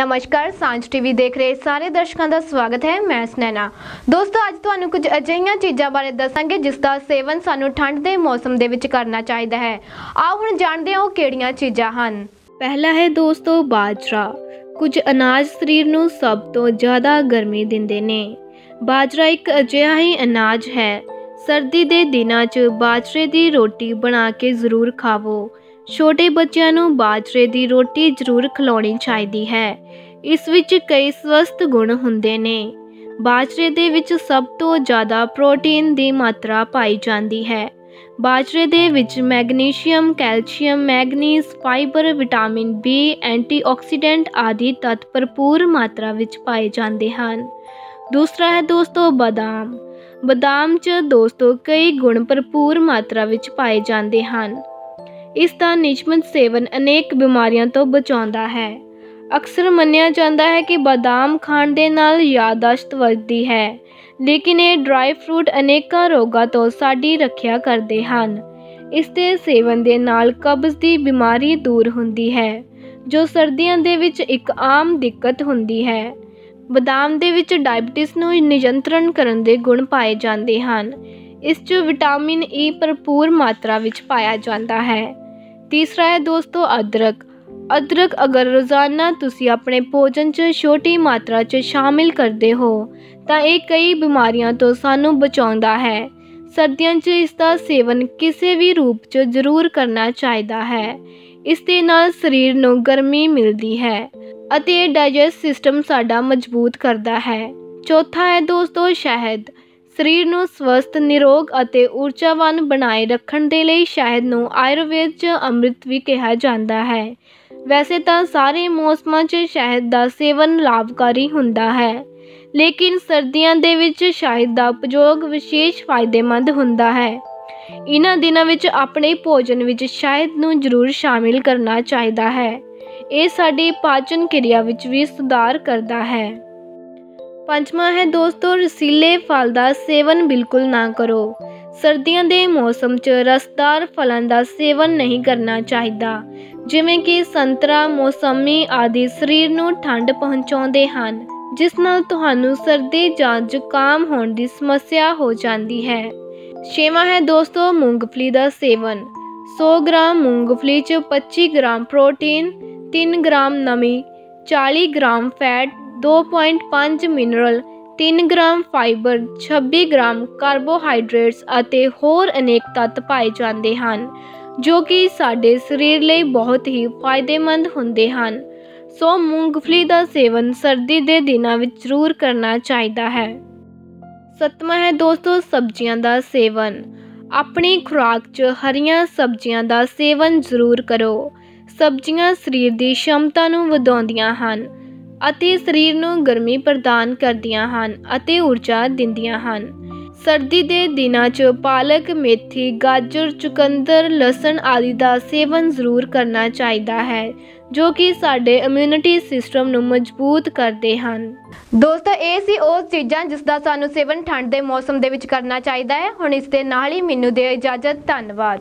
ਨਮਸਕਾਰ, ਸਾਂਝ ਟੀਵੀ ਦੇਖ ਰਹੇ ਸਾਰੇ ਦਰਸ਼ਕਾਂ ਦਾ ਸਵਾਗਤ ਹੈ, ਮੈਂ ਸਨੈਨਾ। ਦੋਸਤੋ, ਅੱਜ ਤੁਹਾਨੂੰ ਕੁਝ ਅਜਿਹੀਆਂ ਚੀਜ਼ਾਂ ਬਾਰੇ ਦੱਸਾਂਗੇ, ਜਿਸ ਦਾ ਸੇਵਨ ਸਾਨੂੰ ਠੰਡ ਦੇ ਮੌਸਮ ਦੇ ਵਿੱਚ ਕਰਨਾ ਚਾਹੀਦਾ ਹੈ। ਆਓ ਹੁਣ ਜਾਣਦੇ ਹਾਂ ਉਹ ਕਿਹੜੀਆਂ ਚੀਜ਼ਾਂ ਹਨ। ਪਹਿਲਾ ਹੈ ਦੋਸਤੋ, ਬਾਜਰਾ। ਕੁਝ ਅਨਾਜ ਸਰੀਰ ਨੂੰ ਸਭ ਤੋਂ ਜ਼ਿਆਦਾ ਗਰਮੀ ਦਿੰਦੇ ਨੇ। ਬਾਜਰਾ ਇੱਕ ਅਜਿਹਾ ਹੀ ਅਨਾਜ ਹੈ। ਸਰਦੀ ਦੇ ਦਿਨਾਂ 'ਚ ਬਾਜਰੇ ਦੀ ਰੋਟੀ ਬਣਾ ਕੇ ਜ਼ਰੂਰ ਖਾਵੋ। ਛੋਟੇ ਬੱਚਿਆਂ ਨੂੰ ਬਾਜਰੇ ਦੀ ਰੋਟੀ ਜ਼ਰੂਰ ਖਿਲਾਉਣੀ ਚਾਹੀਦੀ ਹੈ। ਇਸ ਵਿੱਚ ਕਈ ਸਵਸਥ ਗੁਣ ਹੁੰਦੇ ਨੇ। ਬਾਜਰੇ ਦੇ ਵਿੱਚ ਸਭ ਤੋਂ ਜ਼ਿਆਦਾ ਪ੍ਰੋਟੀਨ ਦੀ ਮਾਤਰਾ ਪਾਈ ਜਾਂਦੀ ਹੈ। ਬਾਜਰੇ ਦੇ ਵਿੱਚ magnesium, calcium, manganese, fibre, vitamin B, antioxidant ਆਦਿ ਤੱਤ ਭਰਪੂਰ ਮਾਤਰਾ ਵਿੱਚ ਪਾਏ ਜਾਂਦੇ ਹਨ। ਦੂਸਰਾ ਹੈ ਦੋਸਤੋ ਬਦਾਮ। ਬਦਾਮ 'ਚ ਦੋਸਤੋ ਕਈ ਗੁਣ ਭਰਪੂਰ ਮਾਤਰਾ ਵਿੱਚ ਪਾਏ ਜਾਂਦੇ ਹਨ। ਇਸ ਦਾ ਨਿਯਮਤ ਸੇਵਨ ਅਨੇਕ ਬਿਮਾਰੀਆਂ ਤੋਂ ਬਚਾਉਂਦਾ ਹੈ। ਅਕਸਰ ਮੰਨਿਆ ਜਾਂਦਾ ਹੈ ਕਿ ਬਦਾਮ ਖਾਣ ਦੇ ਨਾਲ ਯਾਦਾਸ਼ਤ ਵੱਧਦੀ ਹੈ, ਲੇਕਿਨ ਇਹ ਡਰਾਈ ਫਰੂਟ ਅਨੇਕਾਂ ਰੋਗਾਂ ਤੋਂ ਸਾਡੀ ਰੱਖਿਆ ਕਰਦੇ ਹਨ। ਇਸ ਦੇ ਸੇਵਨ ਦੇ ਨਾਲ ਕਬਜ਼ ਦੀ ਬਿਮਾਰੀ ਦੂਰ ਹੁੰਦੀ ਹੈ, ਜੋ ਸਰਦੀਆਂ ਦੇ ਵਿੱਚ ਇੱਕ ਆਮ ਦਿੱਕਤ ਹੁੰਦੀ ਹੈ। ਬਦਾਮ ਦੇ ਵਿੱਚ ਡਾਇਬਟਿਸ ਨੂੰ ਨਿਯੰਤਰਣ ਕਰਨ ਦੇ ਗੁਣ ਪਾਏ ਜਾਂਦੇ ਹਨ। ਇਸ 'ਚ ਵਿਟਾਮਿਨ ਈ ਭਰਪੂਰ ਮਾਤਰਾ ਵਿੱਚ ਪਾਇਆ ਜਾਂਦਾ ਹੈ। ਤੀਸਰਾ ਹੈ ਦੋਸਤੋ ਅਦਰਕ। ਅਦਰਕ ਅਗਰ ਰੋਜ਼ਾਨਾ ਤੁਸੀਂ ਆਪਣੇ ਭੋਜਨ 'ਚ ਛੋਟੀ ਮਾਤਰਾ 'ਚ ਸ਼ਾਮਿਲ ਕਰਦੇ ਹੋ, ਤਾਂ ਇਹ ਕਈ ਬਿਮਾਰੀਆਂ ਤੋਂ ਸਾਨੂੰ ਬਚਾਉਂਦਾ ਹੈ। ਸਰਦੀਆਂ 'ਚ ਇਸ ਦਾ ਸੇਵਨ ਕਿਸੇ ਵੀ ਰੂਪ 'ਚ ਜ਼ਰੂਰ ਕਰਨਾ ਚਾਹੀਦਾ ਹੈ। ਇਸ ਦੇ ਨਾਲ ਸਰੀਰ ਨੂੰ ਗਰਮੀ ਮਿਲਦੀ ਹੈ ਅਤੇ ਡਾਈਜੈਸਟ ਸਿਸਟਮ ਸਾਡਾ ਮਜ਼ਬੂਤ ਕਰਦਾ ਹੈ। ਚੌਥਾ ਹੈ ਦੋਸਤੋ ਸ਼ਹਿਦ। ਸਰੀਰ ਨੂੰ ਸਵਸਥ, ਨਿਰੋਗ ਅਤੇ ਊਰਜਾਵਾਨ ਬਣਾਏ ਰੱਖਣ ਦੇ ਲਈ ਸ਼ਹਿਦ ਨੂੰ ਆਯੁਰਵੇਦ 'ਚ ਅੰਮ੍ਰਿਤ ਵੀ ਕਿਹਾ ਜਾਂਦਾ ਹੈ। ਵੈਸੇ ਤਾਂ ਸਾਰੇ ਮੌਸਮਾਂ 'ਚ ਸ਼ਹਿਦ ਦਾ ਸੇਵਨ ਲਾਭਕਾਰੀ ਹੁੰਦਾ ਹੈ, ਲੇਕਿਨ ਸਰਦੀਆਂ ਦੇ ਵਿੱਚ ਸ਼ਹਿਦ ਦਾ ਉਪਯੋਗ ਵਿਸ਼ੇਸ਼ ਫਾਇਦੇਮੰਦ ਹੁੰਦਾ ਹੈ। ਇਹਨਾਂ ਦਿਨਾਂ ਵਿੱਚ ਆਪਣੇ ਭੋਜਨ ਵਿੱਚ ਸ਼ਹਿਦ ਨੂੰ ਜ਼ਰੂਰ ਸ਼ਾਮਿਲ ਕਰਨਾ ਚਾਹੀਦਾ ਹੈ। ਇਹ ਸਾਡੀ ਪਾਚਨ ਕਿਰਿਆ ਵਿੱਚ ਵੀ ਸੁਧਾਰ ਕਰਦਾ ਹੈ। ਪੰਜਵਾਂ ਹੈ ਦੋਸਤੋ, ਰਸੀਲੇ ਫਲ ਦਾ ਸੇਵਨ ਬਿਲਕੁਲ ਨਾ ਕਰੋ। ਸਰਦੀਆਂ ਦੇ ਮੌਸਮ 'ਚ ਰਸਦਾਰ ਫਲਾਂ ਦਾ ਸੇਵਨ ਨਹੀਂ ਕਰਨਾ ਚਾਹੀਦਾ। ਜਿਵੇਂ ਕਿ ਸੰਤਰਾ, ਮੌਸਮੀ ਆਦਿ ਸਰੀਰ ਨੂੰ ਠੰਡ ਪਹੁੰਚਾਉਂਦੇ ਹਨ, ਜਿਸ ਨਾਲ ਤੁਹਾਨੂੰ ਸਰਦੀ ਜਾਂ ਜ਼ੁਕਾਮ ਹੋਣ ਦੀ ਸਮੱਸਿਆ ਹੋ ਜਾਂਦੀ ਹੈ। ਛੇਵਾਂ ਹੈ ਦੋਸਤੋ, ਮੂੰਗਫਲੀ ਦਾ ਸੇਵਨ। 100 ਗ੍ਰਾਮ ਮੂੰਗਫਲੀ 'ਚ 25 ਗ੍ਰਾਮ ਪ੍ਰੋਟੀਨ 3 ਗ੍ਰਾਮ ਨਮੀ 40 gram fat 2.5 mineral 3 gram fibre 26 gram carbohydrates ਅਤੇ ਹੋਰ ਅਨੇਕ ਤੱਤ ਪਾਏ ਜਾਂਦੇ ਹਨ, ਜੋ ਕਿ ਸਾਡੇ ਸਰੀਰ ਲਈ ਬਹੁਤ ਹੀ ਫਾਇਦੇਮੰਦ ਹੁੰਦੇ ਹਨ। ਸੋ ਮੂੰਗਫਲੀ ਦਾ ਸੇਵਨ ਸਰਦੀ ਦੇ ਦਿਨਾਂ ਵਿੱਚ ਜ਼ਰੂਰ ਕਰਨਾ ਚਾਹੀਦਾ ਹੈ। ਸਤਵਾਂ ਹੈ ਦੋਸਤੋ ਸਬਜ਼ੀਆਂ ਦਾ ਸੇਵਨ। ਆਪਣੀ ਖੁਰਾਕ 'ਚ ਹਰੀਆਂ ਸਬਜ਼ੀਆਂ ਦਾ ਸੇਵਨ ਜ਼ਰੂਰ ਕਰੋ। ਸਬਜ਼ੀਆਂ ਸਰੀਰ ਦੀ ਸ਼ਮਤਾ ਨੂੰ ਵਧਾਉਂਦੀਆਂ ਹਨ। ਅਤੇ ਸਰੀਰ ਨੂੰ ਗਰਮੀ ਪ੍ਰਦਾਨ ਕਰਦੀਆਂ ਹਨ ਅਤੇ ਊਰਜਾ ਦਿੰਦੀਆਂ ਹਨ। ਸਰਦੀ ਦੇ ਦਿਨਾਂ 'ਚ ਪਾਲਕ, ਮੇਥੀ, ਗਾਜਰ, ਚੁਕੰਦਰ, ਲਸਣ ਆਦਿ ਦਾ ਸੇਵਨ ਜ਼ਰੂਰ ਕਰਨਾ ਚਾਹੀਦਾ ਹੈ, ਜੋ ਕਿ ਸਾਡੇ ਇਮਿਊਨਿਟੀ ਸਿਸਟਮ ਨੂੰ ਮਜ਼ਬੂਤ ਕਰਦੇ ਹਨ। ਦੋਸਤੋ, ਇਹ ਸੀ ਉਹ ਚੀਜ਼ਾਂ ਜਿਸ ਦਾ ਸਾਨੂੰ ਸੇਵਨ ਠੰਡ ਦੇ ਮੌਸਮ ਦੇ ਵਿੱਚ ਕਰਨਾ ਚਾਹੀਦਾ ਹੈ। ਹੁਣ ਇਸ ਦੇ ਨਾਲ ਹੀ ਮੈਨੂੰ ਦੇ ਇਜਾਜ਼ਤ। ਧੰਨਵਾਦ।